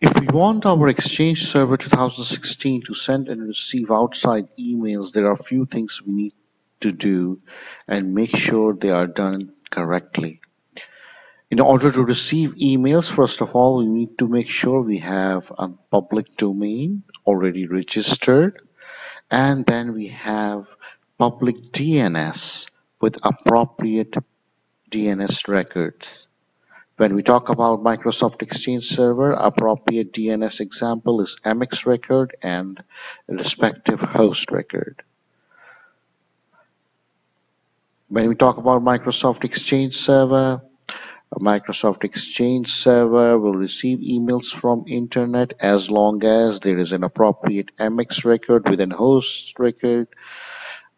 If we want our Exchange Server 2016 to send and receive outside emails, there are a few things we need to do and make sure they are done correctly. In order to receive emails, first of all, we need to make sure we have a public domain already registered, and then we have public DNS with appropriate DNS records. When we talk about Microsoft Exchange Server, appropriate DNS example is MX record and respective host record. When we talk about Microsoft Exchange Server, Microsoft Exchange Server will receive emails from internet as long as there is an appropriate MX record with an host record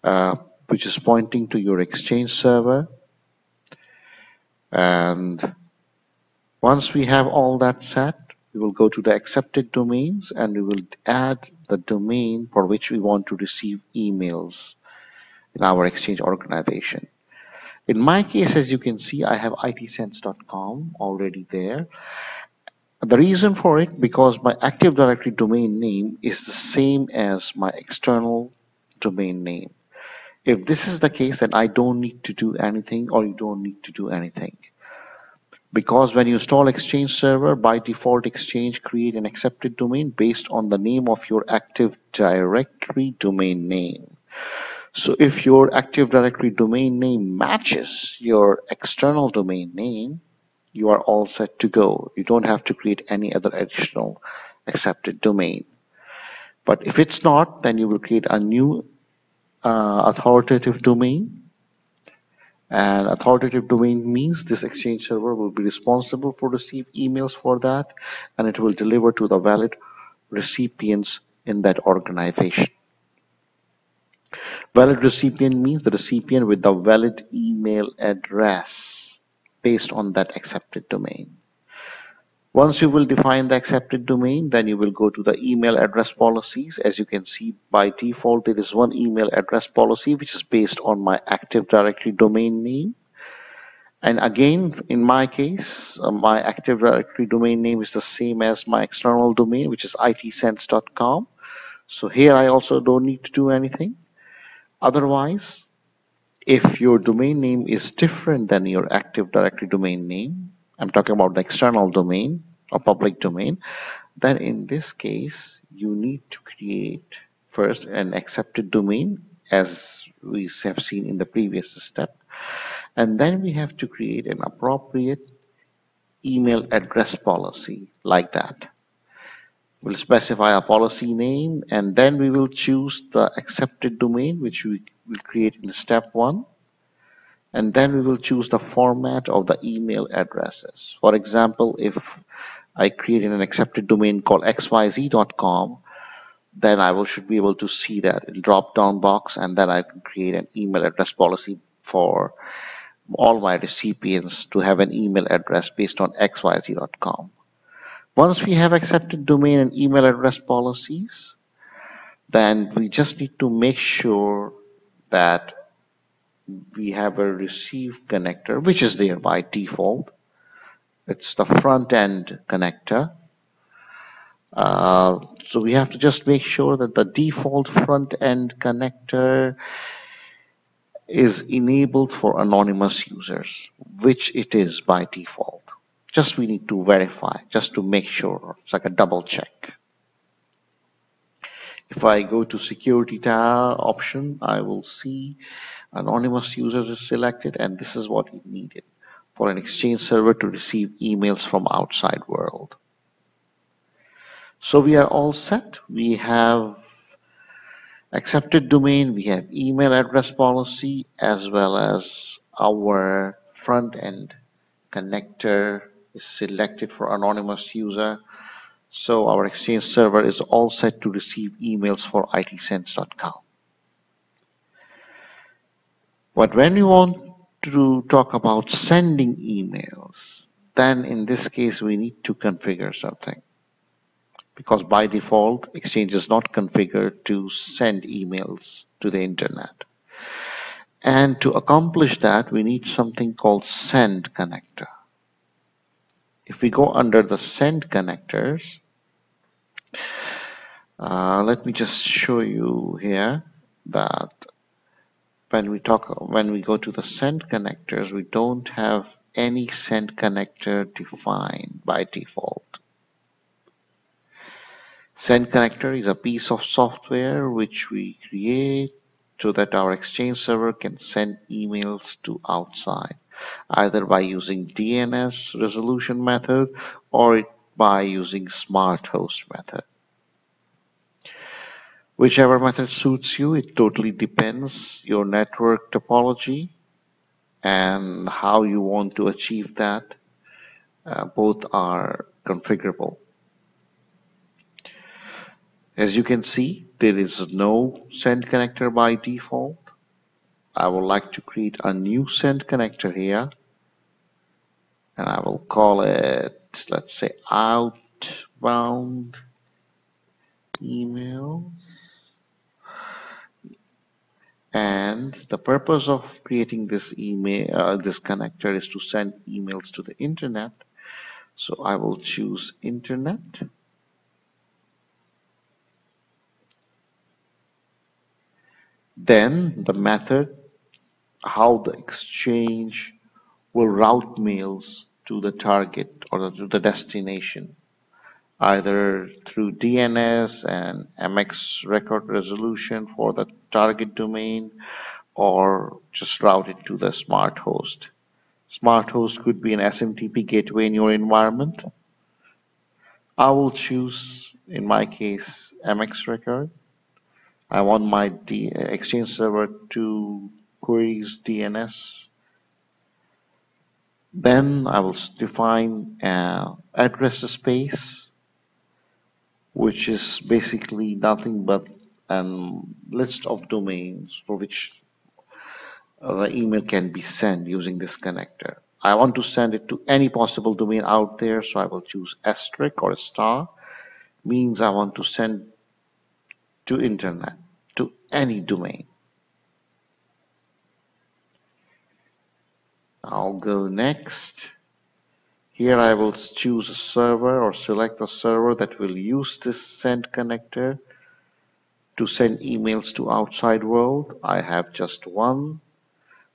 uh, which is pointing to your Exchange Server. And once we have all that set, we will go to the accepted domains and we will add the domain for which we want to receive emails in our Exchange organization. In my case, as you can see, I have itcents.com already there. The reason for it, because my Active Directory domain name is the same as my external domain name. If this is the case, then I don't need to do anything or you don't need to do anything because when you install Exchange Server, by default, Exchange create an accepted domain based on the name of your Active Directory domain name. So if your Active Directory domain name matches your external domain name, you are all set to go. You don't have to create any other additional accepted domain. But if it's not, then you will create a new uh, authoritative domain and authoritative domain means this exchange server will be responsible for receive emails for that and it will deliver to the valid recipients in that organization. Valid recipient means the recipient with the valid email address based on that accepted domain. Once you will define the accepted domain, then you will go to the email address policies. As you can see, by default, there is one email address policy, which is based on my Active Directory domain name. And again, in my case, uh, my Active Directory domain name is the same as my external domain, which is itcents.com. So here I also don't need to do anything. Otherwise, if your domain name is different than your Active Directory domain name, I'm talking about the external domain or public domain, then in this case, you need to create first an accepted domain as we have seen in the previous step. And then we have to create an appropriate email address policy like that. We'll specify a policy name and then we will choose the accepted domain which we will create in step one and then we will choose the format of the email addresses. For example, if I create an accepted domain called xyz.com, then I will should be able to see that in drop down box and then I can create an email address policy for all my recipients to have an email address based on xyz.com. Once we have accepted domain and email address policies, then we just need to make sure that we have a receive connector which is there by default. It's the front end connector. Uh, so we have to just make sure that the default front end connector is enabled for anonymous users which it is by default. Just we need to verify just to make sure. It's like a double check if I go to security tab option, I will see anonymous users is selected and this is what we needed for an exchange server to receive emails from outside world. So we are all set. We have accepted domain, we have email address policy as well as our front end connector is selected for anonymous user. So our Exchange server is all set to receive emails for itcents.com. But when you want to talk about sending emails, then in this case we need to configure something. Because by default, Exchange is not configured to send emails to the internet. And to accomplish that, we need something called send connector. If we go under the send connectors, Uh, let me just show you here that when we talk when we go to the send connectors we don't have any send connector defined by default. Send connector is a piece of software which we create so that our exchange server can send emails to outside either by using DNS resolution method or by using smart host method Whichever method suits you, it totally depends your network topology and how you want to achieve that. Uh, both are configurable. As you can see, there is no send connector by default. I would like to create a new send connector here. And I will call it, let's say outbound email and the purpose of creating this email uh, this connector is to send emails to the internet. So I will choose internet. Then the method how the exchange will route mails to the target or to the destination either through DNS and MX record resolution for the target domain or just route it to the smart host. Smart host could be an SMTP gateway in your environment. I will choose, in my case, MX record. I want my D Exchange server to queries DNS. Then I will define uh, address space which is basically nothing but a list of domains for which the email can be sent using this connector. I want to send it to any possible domain out there, so I will choose asterisk or star. Means I want to send to internet, to any domain. I'll go next. Here I will choose a server or select a server that will use this send connector to send emails to outside world. I have just one.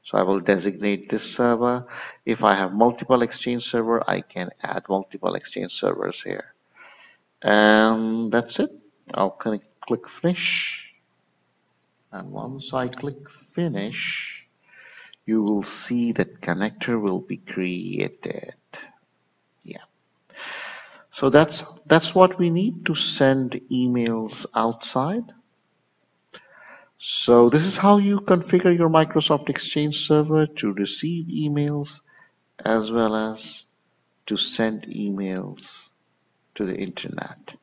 So I will designate this server. If I have multiple exchange server, I can add multiple exchange servers here. And that's it. I'll click finish. And once I click finish, you will see that connector will be created. Yeah. So that's that's what we need to send emails outside. So this is how you configure your Microsoft Exchange server to receive emails as well as to send emails to the internet